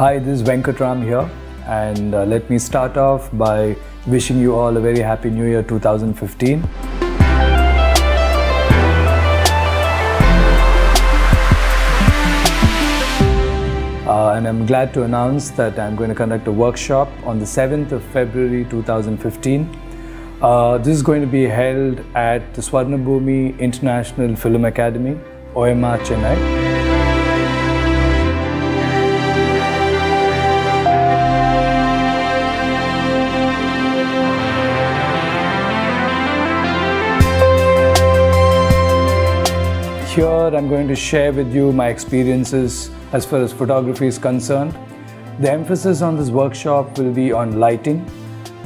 Hi, this is Venkatram here, and uh, let me start off by wishing you all a very happy new year 2015. Uh, and I'm glad to announce that I'm going to conduct a workshop on the 7th of February 2015. Uh, this is going to be held at the Swarnabhoomi International Film Academy, OMR Chennai. Here I'm going to share with you my experiences as far as photography is concerned. The emphasis on this workshop will be on lighting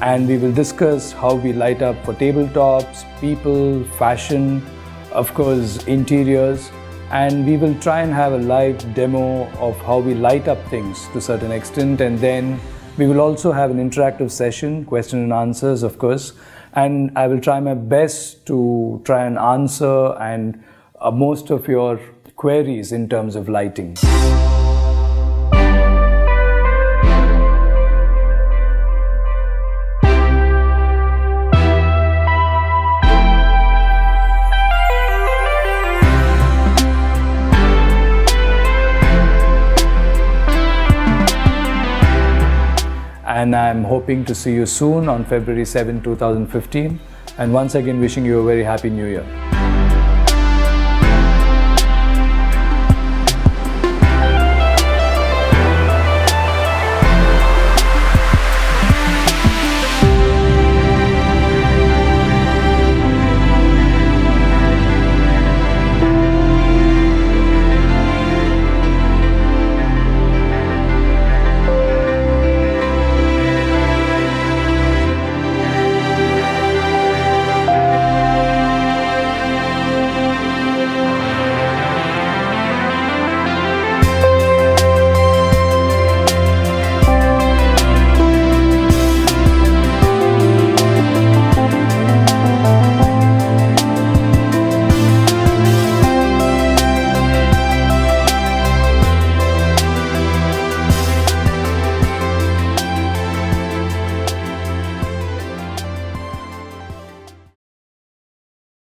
and we will discuss how we light up for tabletops, people, fashion, of course interiors and we will try and have a live demo of how we light up things to a certain extent and then we will also have an interactive session, question and answers of course and I will try my best to try and answer and uh, most of your queries in terms of lighting. and I'm hoping to see you soon on February 7, 2015. And once again, wishing you a very happy new year.